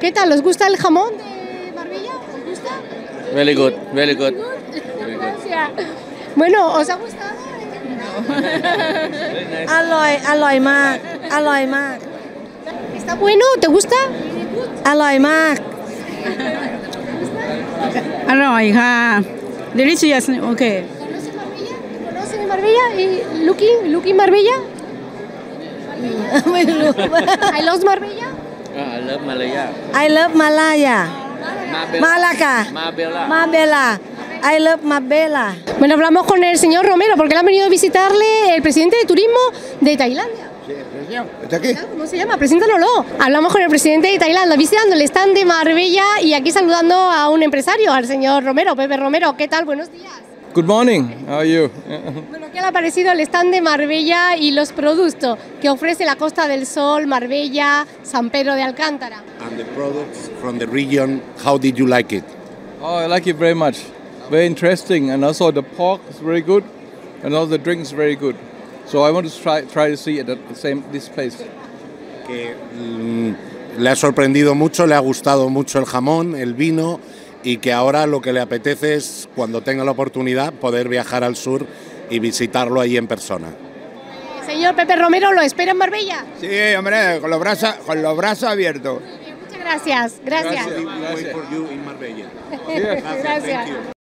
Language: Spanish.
¿Qué tal? ¿Os gusta el jamón de Marbella? ¿Os gusta? Very good, very good. Bueno, ¿os ha gustado? Aloy, Aloy Mac, ¿Está bueno? ¿Te gusta? Aloy Mac. Aloy, ja. Delicious, ok. ¿Conocen Marbella? ¿Conocen Marbella? ¿Y Lucky, Lucky Marbella? ไม่รู้ ¿I love Marbella? Ah, I love Malaya. I love มาลายา Mabel- มาลากา Mabela. มาเบลา I love มาเบลา Bueno, hablamos con el señor Romero porque le han venido a visitarle el presidente de turismo de Tailandia. ¿Está aquí? ¿Cómo se llama? Preséntanoslo. Hablamos con el presidente de Tailandia, visitando el stand de Marbella y aquí saludando a un empresario, al señor Romero, Pepe Romero. ¿Qué tal? Buenos días. Good morning. How are you? Bueno, ¿qué le ha parecido el stand de Marbella y los productos que ofrece la Costa del Sol, Marbella, San Pedro de Alcántara? and the products from the region. How did you like it? Oh, I like it very much. Very interesting, and also the pork is very good, and also the drink is very good. So I want to try try to see it at the same this place. Que mm, le ha sorprendido mucho, le ha gustado mucho el jamón, el vino y que ahora lo que le apetece es, cuando tenga la oportunidad, poder viajar al sur y visitarlo ahí en persona. Señor Pepe Romero, ¿lo espera en Marbella? Sí, hombre, con los brazos, con los brazos abiertos. Muchas gracias, gracias. Gracias. Gracias.